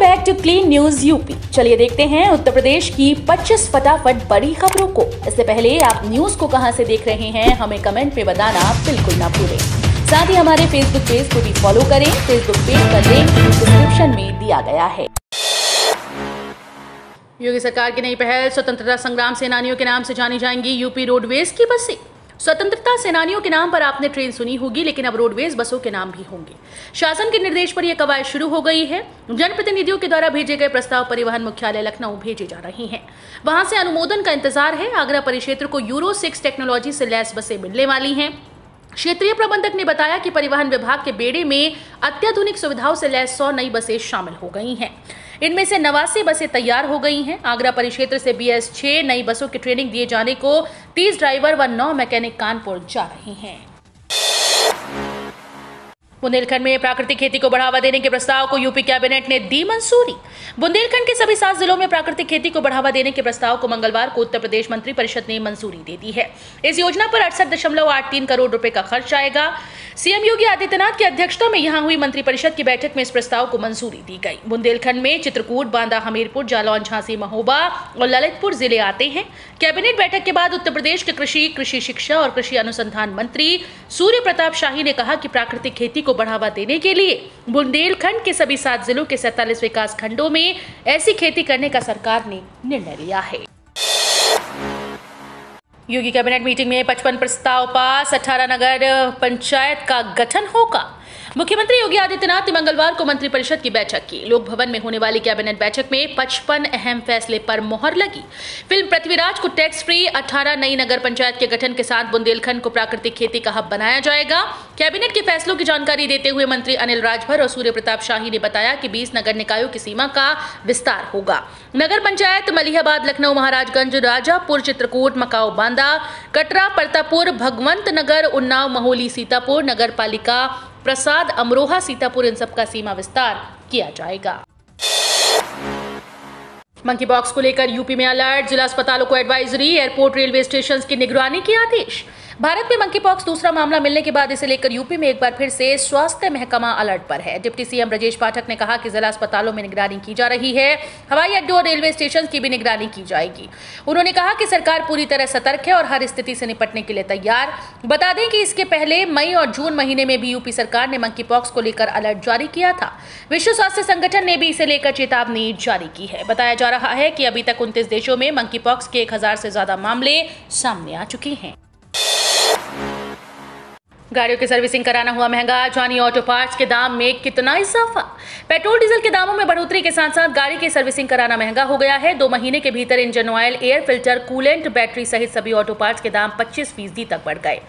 Back to clean news UP. चलिए देखते हैं उत्तर प्रदेश की 25 फटाफट बड़ी खबरों को। इससे पहले आप न्यूज़ को कहाँ से देख रहे हैं, हमें कमेंट में बताना बिल्कुल ना भूलें। साथ ही हमारे फेसबुक पेज को भी फॉलो करें। फेसबुक पेज का लिंक डिस्क्रिप्शन में दिया गया है। योगी सरकार की नई पहल, स्वतंत्रता संग्राम सेनानियों के नाम से जानी जाएँगी यूपी रोडवेज़ की बसें। स्वतंत्रता सेनानियों के नाम पर आपने ट्रेन सुनी होगी, लेकिन अब रोडवेज़ बसों के नाम भी होंगे। शासन के निर्देश पर यह कवायद शुरू हो गई है। जनप्रतिनिधियों के द्वारा भेजे गए प्रस्ताव परिवहन मुख्यालय लखनऊ भेजे जा रहे हैं। वहाँ से अनुमोदन का इंतज़ार है। आगरा परिक्षेत्र को यूरो सिक्स टेक्नोलॉजी से लैस बसें मिलने वाली हैं। क्षेत्रीय प्रबंधक ने बताया कि परिवहन विभाग के बेड़े में अत्याधुनिक सुविधाओं से लैस सौ नई बसें शामिल हो गई हैं। इनमें से नवासी बसें तैयार हो गई हैं। आगरा परिक्षेत्र से बी एस नई बसों की ट्रेनिंग दिए जाने को तीस ड्राइवर व नौ मैकेनिक कानपुर जा रहे हैं। बुंदेलखंड में प्राकृतिक खेती को बढ़ावा देने के प्रस्ताव को यूपी कैबिनेट ने दी मंजूरी। बुंदेलखंड के सभी सात जिलों में प्राकृतिक खेती को बढ़ावा देने के प्रस्ताव को मंगलवार को उत्तर प्रदेश मंत्री परिषद ने मंजूरी दे दी है। इस योजना पर अड़सठ करोड़ रुपए का खर्च आएगा। सीएम योगी आदित्यनाथ की अध्यक्षता में यहाँ हुई मंत्रिपरिषद की बैठक में इस प्रस्ताव को मंजूरी दी गई। बुंदेलखंड में चित्रकूट, बांदा, हमीरपुर, जालौन, झांसी, महोबा और ललितपुर ज़िले आते हैं। कैबिनेट बैठक के बाद उत्तर प्रदेश के कृषि कृषि शिक्षा और कृषि अनुसंधान मंत्री सूर्य प्रताप शाही ने कहा कि प्राकृतिक खेती को बढ़ावा देने के लिए बुंदेलखंड के सभी सात जिलों के सैतालीस विकास खंडों में ऐसी खेती करने का सरकार ने निर्णय लिया है। योगी कैबिनेट मीटिंग में 55 प्रस्ताव पास 18 नगर पंचायत का गठन होगा। मुख्यमंत्री योगी आदित्यनाथ ने मंगलवार को मंत्रिपरिषद की बैठक की। लोक भवन में होने वाली कैबिनेट बैठक में 55 अहम फैसले पर मोहर लगी। फ़िल्म पृथ्वीराज को टैक्स फ्री 18 नई नगर पंचायत के गठन के साथ बुंदेलखंड को प्राकृतिक खेती का हब बनाया जाएगा। कैबिनेट के फैसलों की जानकारी देते हुए मंत्री अनिल राजभर और सूर्य प्रताप शाही ने बताया कि बीस नगर निकायों की सीमा का विस्तार होगा। नगर पंचायत मलिहाबाद, लखनऊ, महाराजगंज, राजापुर, चित्रकूट, मकाऊ बांदा, कटरा, परतापुर, भगवंत नगर, उन्नाव, महोली, सीतापुर नगर पालिका प्रसाद अमरोहा सीतापुर इन सबका सीमा विस्तार किया जाएगा। मंकी बॉक्स को लेकर यूपी में अलर्ट जिला अस्पतालों को एडवाइजरी एयरपोर्ट रेलवे स्टेशन की निगरानी के आदेश। भारत में मंकी पॉक्स दूसरा मामला मिलने के बाद इसे लेकर यूपी में एक बार फिर से स्वास्थ्य महकमा अलर्ट पर है। डिप्टी सीएम ब्रजेश पाठक ने कहा कि जिला अस्पतालों में निगरानी की जा रही है। हवाई अड्डों और रेलवे स्टेशन की भी निगरानी की जाएगी। उन्होंने कहा कि सरकार पूरी तरह सतर्क है और हर स्थिति से निपटने के लिए तैयार। बता दें कि इसके पहले मई और जून महीने में भी यूपी सरकार ने मंकी पॉक्स को लेकर अलर्ट जारी किया था। विश्व स्वास्थ्य संगठन ने भी इसे लेकर चेतावनी जारी की है। बताया जा रहा है कि अभी तक उनतीस देशों में मंकी पॉक्स के एक हज़ार से ज़्यादा मामले सामने आ चुके हैं। गाड़ियों की सर्विसिंग कराना हुआ महँगा। जानी ऑटो पार्ट्स के दाम में कितना इजाफा। पेट्रोल, डीजल के दामों में बढ़ोतरी के साथ साथ गाड़ी की सर्विसिंग कराना महँगा हो गया है। दो महीने के भीतर engine oil, air filter, coolant, battery सहित सभी ऑटो पार्ट्स के दाम 25 फ़ीसदी तक बढ़ गए।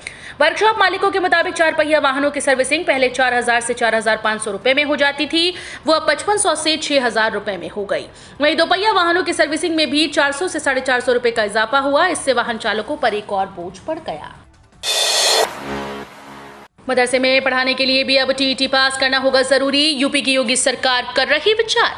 वर्कशॉप मालिकों के मुताबिक चार पहिया वाहनों की सर्विसिंग पहले चार हज़ार से चार हज़ार पाँच सौ रुपए में हो जाती थी। वो अब पचपन सौ से छह हज़ार रुपए में हो गई। वहीं दोपहिया वाहनों की सर्विसिंग में भी चार सौ से साढ़े चार सौ रुपए का इजाफा हुआ। इससे वाहन चालकों पर एक और बोझ पड़ गया। मदरसे में पढ़ाने के लिए भी अब टीईटी पास करना होगा ज़रूरी। यूपी की योगी सरकार कर रही विचार।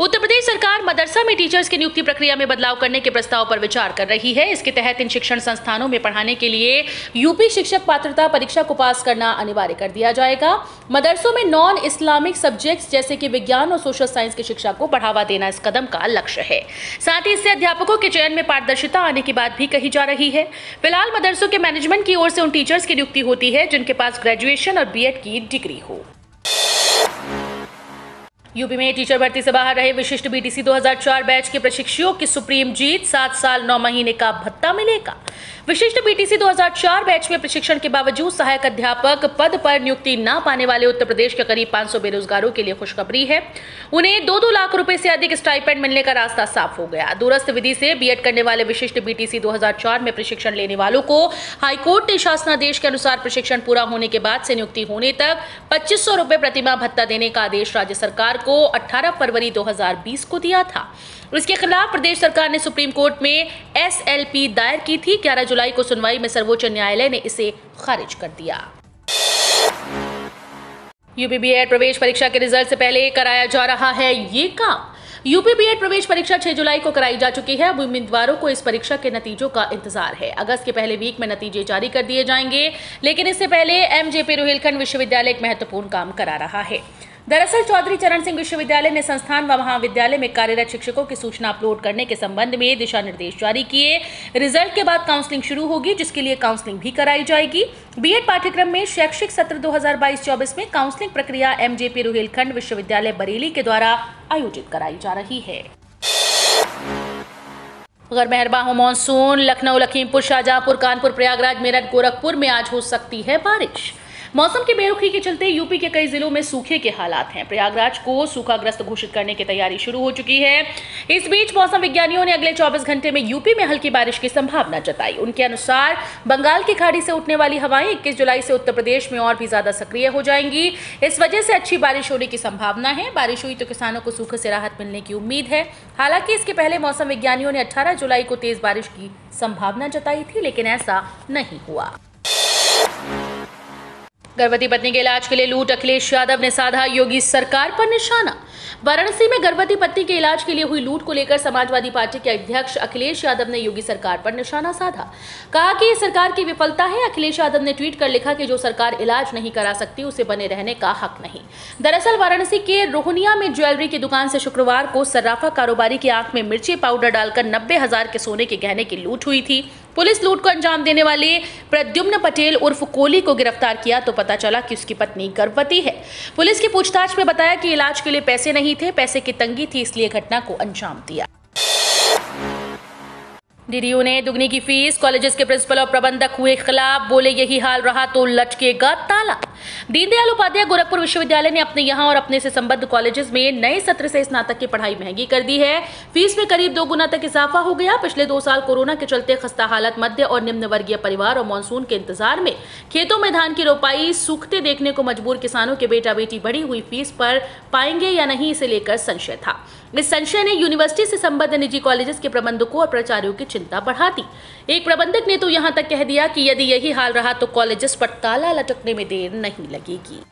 उत्तर प्रदेश सरकार मदरसा में टीचर्स की नियुक्ति प्रक्रिया में बदलाव करने के प्रस्ताव पर विचार कर रही है। इसके तहत इन शिक्षण संस्थानों में पढ़ाने के लिए यूपी शिक्षक पात्रता परीक्षा को पास करना अनिवार्य कर दिया जाएगा। मदरसों में नॉन इस्लामिक सब्जेक्ट्स जैसे कि विज्ञान और सोशल साइंस की शिक्षा को बढ़ावा देना इस कदम का लक्ष्य है। साथ ही इससे अध्यापकों के चयन में पारदर्शिता आने की बात भी कही जा रही है। फ़िलहाल मदरसों के मैनेजमेंट की ओर से उन टीचर्स की नियुक्ति होती है, जिनके पास ग्रेजुएशन और बीएड की डिग्री हो। यूपी में टीचर भर्ती से बाहर रहे विशिष्ट बीटीसी 2004 बैच के प्रशिक्षुओं की सुप्रीम जीत, सात साल, नौ महीने का भत्ता मिलेगा। विशिष्ट बीटीसी 2004 बैच में प्रशिक्षण के बावजूद सहायक अध्यापक पद पर नियुक्ति न पाने वाले उत्तर प्रदेश के करीब 500 बेरोजगारों के लिए खुशखबरी है। उन्हें दो दो लाख रुपए से अधिक स्टाइपेंड मिलने का रास्ता साफ़ हो गया। दूरस्थ विधि से बीएड करने वाले विशिष्ट बीटीसी 2004 में प्रशिक्षण लेने वालों को हाईकोर्ट ने शासनादेश के अनुसार प्रशिक्षण पूरा होने के बाद से नियुक्ति होने तक पच्चीस सौ प्रतिमा भत्ता देने का आदेश राज्य सरकार को 18 फरवरी 2020 को दिया था। इसके खिलाफ प्रदेश सरकार ने सुप्रीम कोर्ट में एसएलपी दायर की थी। 11 जुलाई को सुनवाई में सर्वोच्च न्यायालय ने इसे खारिज कर दिया। यूपी बीएड प्रवेश परीक्षा के रिज़ल्ट से पहले कराया जा रहा है ये काम। यूपी बीएड प्रवेश परीक्षा 6 जुलाई को कराई जा चुकी है। अब उम्मीदवारों को इस परीक्षा के नतीजों का इंतज़ार है। अगस्त के पहले वीक में नतीजे जारी कर दिए जाएँगे, लेकिन इससे पहले एमजेपी रोहिलखंड विश्वविद्यालय एक महत्वपूर्ण काम करा रहा है। दरअसल चौधरी चरण सिंह विश्वविद्यालय ने संस्थान व महाविद्यालय में कार्यरत शिक्षकों की सूचना अपलोड करने के संबंध में दिशा निर्देश जारी किए। रिज़ल्ट के बाद काउंसलिंग शुरू होगी, जिसके लिए काउंसलिंग भी कराई जाएगी। बीएड पाठ्यक्रम में शैक्षिक सत्र 2022-24 में काउंसलिंग प्रक्रिया एमजेपी रुहेलखंड विश्वविद्यालय बरेली के द्वारा आयोजित कराई जा रही है। अगर मेहरबा हो मानसून, लखनऊ, लखीमपुर, शाहजहांपुर, कानपुर, प्रयागराज, मेरठ, गोरखपुर में आज हो सकती है बारिश। मौसम की बेरुखी के चलते यूपी के कई जिलों में सूखे के हालात हैं। प्रयागराज को सूखाग्रस्त घोषित करने की तैयारी शुरू हो चुकी है। इस बीच मौसम विज्ञानियों ने अगले 24 घंटे में यूपी में हल्की बारिश की संभावना जताई। उनके अनुसार, बंगाल की खाड़ी से उठने वाली हवाएँ इक्कीस जुलाई से उत्तर प्रदेश में और भी ज़्यादा सक्रिय हो जाएँगी। इस वजह से अच्छी बारिश होने की संभावना है। बारिश हुई तो किसानों को सूखे से राहत मिलने की उम्मीद है। हालाँकि इसके पहले मौसम विज्ञानियों ने अठारह जुलाई को तेज बारिश की संभावना जताई थी, लेकिन ऐसा नहीं हुआ। गर्भवती पत्नी के इलाज के लिए लूट, अखिलेश यादव ने साधा योगी सरकार पर निशाना। वाराणसी में गर्भवती पत्नी के इलाज के लिए हुई लूट को लेकर समाजवादी पार्टी के अध्यक्ष अखिलेश यादव ने योगी सरकार पर निशाना साधा। कहा कि ये सरकार की विफलता है। अखिलेश यादव ने ट्वीट कर लिखा कि जो सरकार इलाज नहीं करा सकती, उसे बने रहने का हक नहीं। दरअसल, वाराणसी के रोहनिया में ज्वेलरी की दुकान से शुक्रवार को सर्राफा कारोबारी की आँख में मिर्ची पाउडर डालकर नब्बे के सोने के गहने की लूट हुई थी। पुलिस लूट को अंजाम देने वाले प्रद्युम्न पटेल उर्फ़ कोली को गिरफ़्तार किया तो पता चला कि उसकी पत्नी गर्भवती है। पुलिस की पूछताछ में बताया कि इलाज के लिए पैसे नहीं थे, पैसे की तंगी थी, इसलिए घटना को अंजाम दिया। डीडीयू ने दुगनी की फ़ीस कॉलेजेस के प्रिंसिपल और प्रबंधक हुए खिलाफ, बोले यही हाल रहा तो लटकेगा ताला। दीनदयाल उपाध्याय गोरखपुर विश्वविद्यालय ने अपने यहाँ और अपने से संबद्ध कॉलेजेस में नए सत्र से स्नातक की पढ़ाई महँगी कर दी है। फ़ीस में करीब दो गुना तक इजाफा हो गया। पिछले दो साल कोरोना के चलते खस्ता हालत मध्य और निम्न वर्गीय परिवार और मानसून के इंतज़ार में। खेतों में धान की रोपाई, सूखते देखने को मजबूर किसानों के बेटा बेटी बढ़ी हुई फ़ीस पर पाएँगे या नहीं, इसे लेकर संशय था। इस संशय ने यूनिवर्सिटी से संबद्ध निजी कॉलेजेस के प्रबंधकों और प्राचार्यों की चिंता बढ़ा दी। एक प्रबंधक ने तो यहाँ तक कह दिया कि यदि यही हाल रहा तो कॉलेजेस पर ताला लटकने में देर नहीं लगेगी।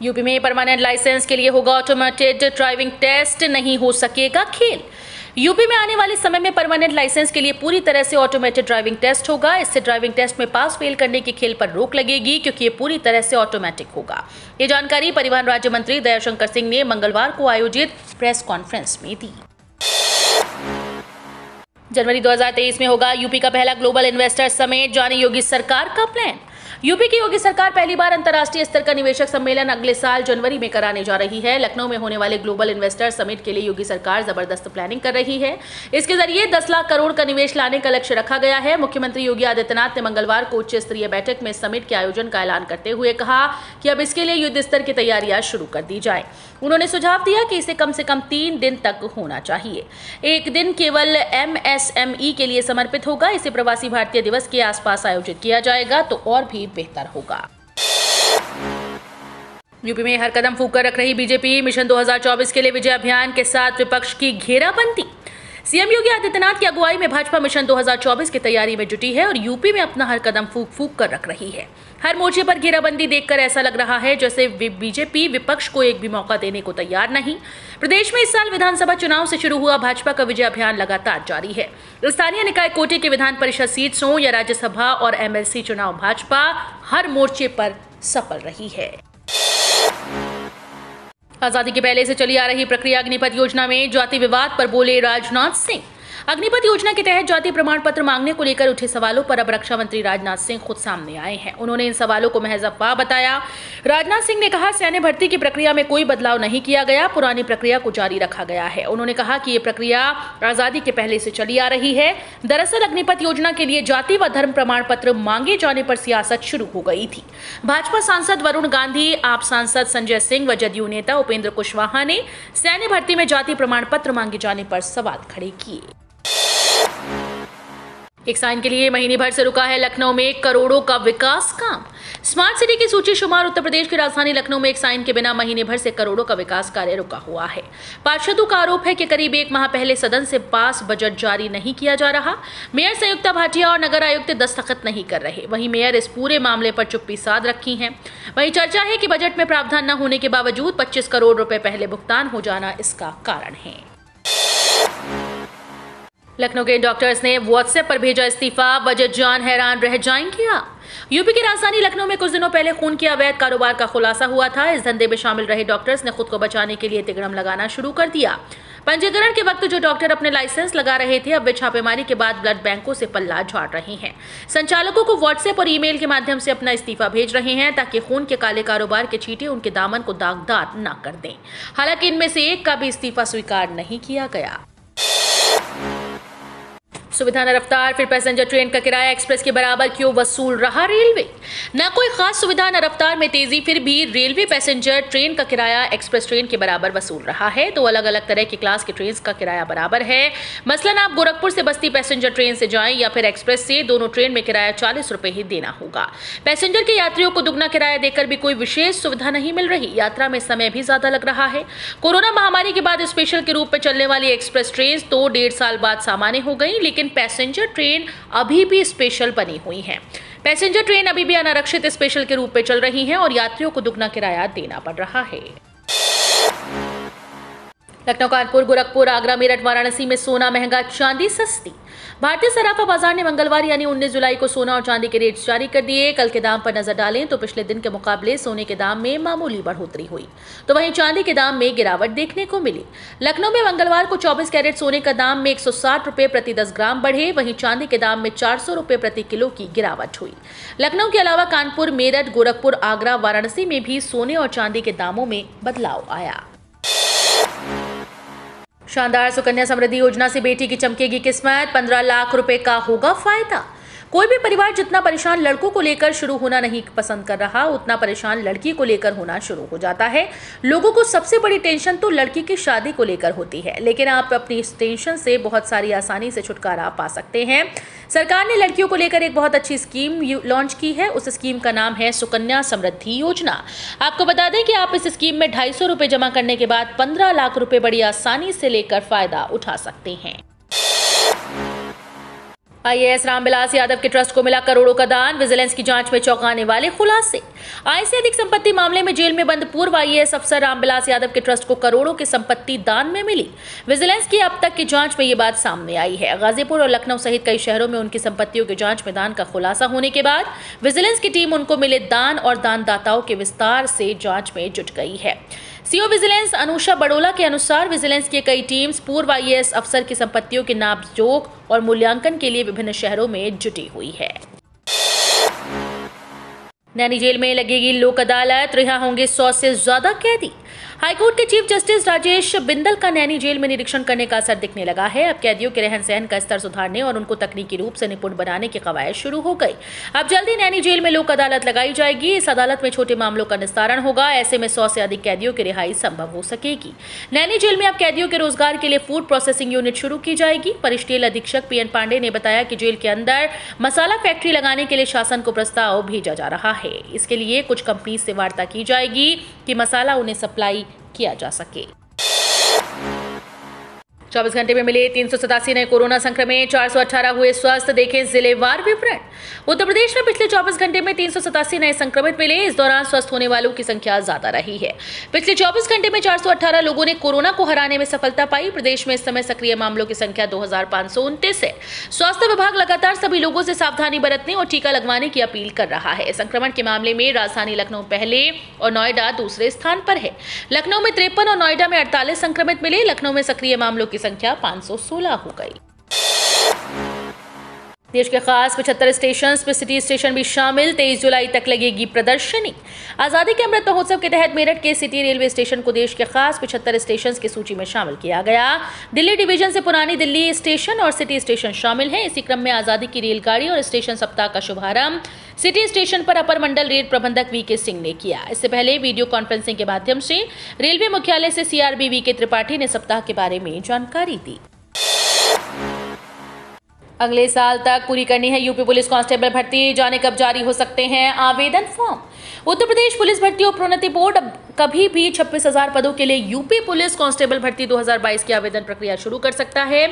यूपी में परमानेंट लाइसेंस के लिए होगा ऑटोमेटेड ड्राइविंग टेस्ट नहीं हो सकेगा खेल। यूपी में आने वाले समय में परमानेंट लाइसेंस के लिए पूरी तरह से ऑटोमेटेड ड्राइविंग टेस्ट होगा। इससे ड्राइविंग टेस्ट में पास फेल करने के खेल पर रोक लगेगी, क्योंकि ये पूरी तरह से ऑटोमेटिक होगा। ये जानकारी परिवहन राज्य मंत्री दयाशंकर सिंह ने मंगलवार को आयोजित प्रेस कॉन्फ्रेंस में दी। जनवरी 2023 में होगा। यूपी का पहला ग्लोबल इन्वेस्टर समेट जाने योगी सरकार का प्लान यूपी की योगी सरकार पहली बार अंतर्राष्ट्रीय स्तर का निवेशक सम्मेलन अगले साल जनवरी में कराने जा रही है। लखनऊ में होने वाले ग्लोबल इन्वेस्टर समिट के लिए योगी सरकार ज़बरदस्त प्लानिंग कर रही है। इसके ज़रिए दस लाख करोड़ का निवेश लाने का लक्ष्य रखा गया है। मुख्यमंत्री योगी आदित्यनाथ ने मंगलवार को उच्च स्तरीय बैठक में समिट के आयोजन का ऐलान करते हुए कहा कि अब इसके लिए युद्ध स्तर की तैयारियाँ शुरू कर दी जाए। उन्होंने सुझाव दिया कि इसे कम से कम तीन दिन तक होना चाहिए। एक दिन केवल एमएसएमई के लिए समर्पित होगा। इसे प्रवासी भारतीय दिवस के आसपास आयोजित किया जाएगा तो और भी बेहतर होगा। यूपी में हर कदम फूक कर रख रही बीजेपी, मिशन 2024 के लिए विजय अभियान के साथ विपक्ष की घेराबंदी। सीएम योगी आदित्यनाथ की अगुवाई में भाजपा मिशन 2024 की तैयारी में जुटी है और यूपी में अपना हर कदम फूक फूक कर रख रही है। हर मोर्चे पर घेराबंदी देखकर ऐसा लग रहा है जैसे बीजेपी विपक्ष को एक भी मौका देने को तैयार नहीं। प्रदेश में इस साल विधानसभा चुनाव से शुरू हुआ भाजपा का विजय अभियान लगातार जारी है। स्थानीय निकाय कोटे के विधान परिषद सीट या राज्यसभा और एमएलसी चुनाव भाजपा हर मोर्चे पर सफल रही है। आज़ादी के पहले से चली आ रही प्रक्रिया अग्निपथ योजना में जाति विवाद पर बोले राजनाथ सिंह। अग्निपथ योजना के तहत जाति प्रमाण पत्र मांगने को लेकर उठे सवालों पर अब रक्षा मंत्री राजनाथ सिंह खुद सामने आए हैं। उन्होंने इन सवालों को महज अफवाह बताया। राजनाथ सिंह ने कहा, सैन्य भर्ती की प्रक्रिया में कोई बदलाव नहीं किया गया। पुरानी प्रक्रिया को जारी रखा गया है। उन्होंने कहा कि ये प्रक्रिया आज़ादी के पहले से चली आ रही है। दरअसल, अग्निपथ योजना के लिए जाति व धर्म प्रमाण पत्र मांगे जाने पर सियासत शुरू हो गई थी। भाजपा सांसद वरुण गांधी, आप सांसद संजय सिंह व जदयू नेता उपेंद्र कुशवाहा ने सैन्य भर्ती में जाति प्रमाण पत्र मांगे जाने पर सवाल खड़े किए। एक साइन के लिए महीने भर से रुका है लखनऊ में करोड़ों का विकास काम। स्मार्ट सिटी की सूची शुमार उत्तर प्रदेश की राजधानी लखनऊ में एक साइन के बिना महीने भर से करोड़ों का विकास कार्य रुका हुआ है। पार्षदों का आरोप है कि करीब एक माह पहले सदन से पास बजट जारी नहीं किया जा रहा। मेयर संयुक्ता भाटिया और नगर आयुक्त दस्तखत नहीं कर रहे। वहीं मेयर इस पूरे मामले पर चुप्पी साध रखी है। वहीं चर्चा है कि बजट में प्रावधान न होने के बावजूद पच्चीस करोड़ रुपए पहले भुगतान हो जाना इसका कारण है। लखनऊ के डॉक्टर्स ने व्हाट्सएप पर भेजा इस्तीफा। बजट जान हैरान रह जाएँगे आप। यूपी की राजधानी लखनऊ में कुछ दिनों पहले खून के अवैध कारोबार का खुलासा हुआ था। इस धंधे में शामिल रहे डॉक्टर्स ने खुद को बचाने के लिए तिगड़म लगाना शुरू कर दिया। पंजीकरण के वक्त जो डॉक्टर अपने लाइसेंस लगा रहे थे, अब वे छापेमारी के बाद ब्लड बैंकों से पल्ला झाड़ रहे हैं। संचालकों को व्हाट्सएप और ईमेल के माध्यम से अपना इस्तीफा भेज रहे हैं ताकि खून के काले कारोबार के चीटे उनके दामन को दागदार न कर दें। हालाँकि इनमें से एक का भी इस्तीफा स्वीकार नहीं किया गया। सुविधा न रफ्तार, फिर पैसेंजर ट्रेन का किराया एक्सप्रेस के बराबर क्यों वसूल रहा रेलवे? न कोई खास सुविधा न रफ्तार में तेज़ी, फिर भी रेलवे पैसेंजर ट्रेन का किराया एक्सप्रेस ट्रेन के बराबर वसूल रहा है। तो अलग अलग तरह की क्लास के ट्रेन का किराया बराबर है। मसलन आप गोरखपुर से बस्ती पैसेंजर ट्रेन से जाएँ या फिर एक्सप्रेस से, दोनों ट्रेन में किराया चालीस रुपए ही देना होगा। पैसेंजर के यात्रियों को दुगना किराया देकर भी कोई विशेष सुविधा नहीं मिल रही। यात्रा में समय भी ज़्यादा लग रहा है। कोरोना महामारी के बाद स्पेशल के रूप में चलने वाली एक्सप्रेस ट्रेन तो डेढ़ साल बाद सामान्य हो गई, लेकिन लेकिन पैसेंजर ट्रेन अभी भी स्पेशल बनी हुई है। पैसेंजर ट्रेन अभी भी अनारक्षित स्पेशल के रूप में चल रही हैं और यात्रियों को दुगना किराया देना पड़ रहा है। लखनऊ, कानपुर, गोरखपुर, आगरा, मेरठ, वाराणसी में सोना, महँगा, चांदी, सस्ती। भारतीय सराफा बाज़ार ने मंगलवार यानी 19 जुलाई को सोना और चांदी के रेट्स जारी कर दिए। कल के दाम पर नज़र डालें तो पिछले दिन के मुकाबले सोने के दाम में मामूली बढ़ोतरी हुई। तो वहीं चांदी के दाम में गिरावट देखने को मिली। लखनऊ में मंगलवार को 24 कैरेट सोने का दाम में एक रुपए प्रति दस ग्राम बढ़े। वहीं चांदी के दाम में चार रुपए प्रति किलो की गिरावट हुई। लखनऊ के अलावा कानपुर, मेरठ, गोरखपुर, आगरा, वाराणसी में भी सोने और चांदी के दामों में बदलाव आया। शानदार सुकन्या समृद्धि योजना से बेटी की चमकेगी किस्मत। पंद्रह लाख रुपए का होगा फ़ायदा। कोई भी परिवार जितना परेशान लड़कों को लेकर शुरू होना नहीं पसंद कर रहा, उतना परेशान लड़की को लेकर होना शुरू हो जाता है। लोगों को सबसे बड़ी टेंशन तो लड़की की शादी को लेकर होती है, लेकिन आप अपनी इस टेंशन से बहुत सारी आसानी से छुटकारा पा सकते हैं। सरकार ने लड़कियों को लेकर एक बहुत अच्छी स्कीम लॉन्च की है, उस स्कीम का नाम है सुकन्या समृद्धि योजना। आपको बता दें कि आप इस स्कीम में ढाई सौ जमा करने के बाद पंद्रह लाख रुपए बड़ी आसानी से लेकर फ़ायदा उठा सकते हैं। आईएएस रामविलास यादव के ट्रस्ट को मिला करोड़ों का दान, विजिलेंस की जाँच में चौंकाने वाले खुलासे। आय से अधिक संपत्ति मामले में जेल में बंद पूर्व आईएएस अफसर रामविलास यादव के ट्रस्ट को करोड़ों की संपत्ति दान में मिली। विजिलेंस की अब तक की जाँच में ये बात सामने आई है। गाजीपुर और लखनऊ सहित कई शहरों में उनकी संपत्तियों की जाँच में दान का खुलासा होने के बाद विजिलेंस की टीम उनको मिले दान और दानदाताओं के विस्तार से जाँच में जुट गई है। सीओ विजिलेंस अनुषा बड़ोला के अनुसार विजिलेंस की कई टीम्स पूर्व आईएएस अफसर की संपत्तियों के नापजोक और मूल्यांकन के लिए विभिन्न शहरों में जुटी हुई है। नैनी जेल में लगेगी लोक अदालत, रिहा होंगे सौ से ज़्यादा कैदी। हाईकोर्ट के चीफ जस्टिस राजेश बिंदल का नैनी जेल में निरीक्षण करने का असर दिखने लगा है। अब कैदियों के रहन सहन का स्तर सुधारने और उनको तकनीकी रूप से निपुण बनाने की कवायद शुरू हो गई। अब जल्दी नैनी जेल में लोक अदालत लगाई जाएगी। इस अदालत में छोटे मामलों का निस्तारण होगा। ऐसे में सौ से अधिक कैदियों की रिहाई संभव हो सकेगी। नैनी जेल में अब कैदियों के रोज़गार के लिए फ़ूड प्रोसेसिंग यूनिट शुरू की जाएगी। परिष्ठील अधीक्षक पीएन पांडे ने बताया कि जेल के अंदर मसाला फैक्ट्री लगाने के लिए शासन को प्रस्ताव भेजा जा रहा है। इसके लिए कुछ कंपनी से वार्ता की जाएगी। कि मसाला उन्हें सप्लाई किया जा सके। चौबीस घंटे में मिले तीन सौ सतासी नए कोरोना संक्रमित, चार सौ अठारह हुए स्वस्थ, देखें जिलेवार विवरण। उत्तर प्रदेश में पिछले 24 घंटे में तीन सौ सतासी नए संक्रमित मिले, इस दौरान स्वस्थ होने वालों की संख्या ज़्यादा रही है। पिछले 24 घंटे में चार सौ अठारह लोगों ने कोरोना को हराने में सफलता पाई, प्रदेश में इस समय सक्रिय मामलों की संख्या दो है। स्वास्थ्य विभाग लगातार सभी लोगों से सावधानी बरतने और टीका लगवाने की अपील कर रहा है। संक्रमण के मामले में राजधानी लखनऊ पहले और नोएडा दूसरे स्थान पर है। लखनऊ में तिरपन और नोएडा में अड़तालीस संक्रमित मिले, लखनऊ में सक्रिय मामलों की संख्या 516 हो गई। देश के खास पचहत्तर स्टेशन में सिटी स्टेशन भी शामिल। तेईस जुलाई तक लगेगी प्रदर्शनी। आज़ादी के अमृत महोत्सव के तहत मेरठ के सिटी रेलवे स्टेशन को देश के खास पचहत्तर स्टेशन की सूची में शामिल किया गया। दिल्ली डिवीज़न से पुरानी दिल्ली स्टेशन और सिटी स्टेशन शामिल है। इसी क्रम में आज़ादी की रेलगाड़ी और स्टेशन सप्ताह का शुभारंभ सिटी स्टेशन पर अपर मंडल रेल प्रबंधक वी के सिंह ने किया। इससे पहले वीडियो कॉन्फ्रेंसिंग के माध्यम से रेलवे मुख्यालय से सीआरबी वी के त्रिपाठी ने सप्ताह के बारे में जानकारी दी। अगले साल तक पूरी करनी है यूपी पुलिस कांस्टेबल भर्ती। जाने कब जारी हो सकते हैं आवेदन फॉर्म। उत्तर प्रदेश पुलिस भर्ती और प्रोन्नति बोर्ड कभी भी छब्बीस हज़ार पदों के लिए यूपी पुलिस कांस्टेबल भर्ती 2022 की आवेदन प्रक्रिया शुरू कर सकता है।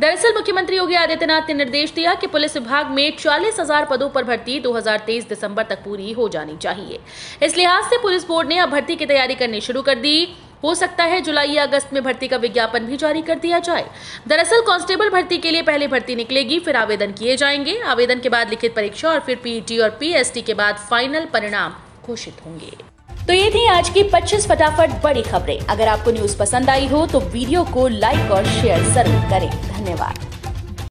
दरअसल मुख्यमंत्री योगी आदित्यनाथ ने निर्देश दिया कि पुलिस विभाग में चालीस हज़ार पदों पर भर्ती 2023 दिसंबर तक पूरी हो जानी चाहिए। इस लिहाज से पुलिस बोर्ड ने अब भर्ती की तैयारी करनी शुरू कर दी। हो सकता है जुलाई या अगस्त में भर्ती का विज्ञापन भी जारी कर दिया जाए। दरअसल कांस्टेबल भर्ती के लिए पहले भर्ती निकलेगी, फिर आवेदन किए जाएँगे। आवेदन के बाद लिखित परीक्षा और फिर पीईटी और पीएसटी के बाद फाइनल परिणाम घोषित होंगे। तो ये थी आज की 25 फटाफट बड़ी खबरें। अगर आपको न्यूज़ पसंद आई हो तो वीडियो को लाइक और शेयर ज़रूर करें। धन्यवाद।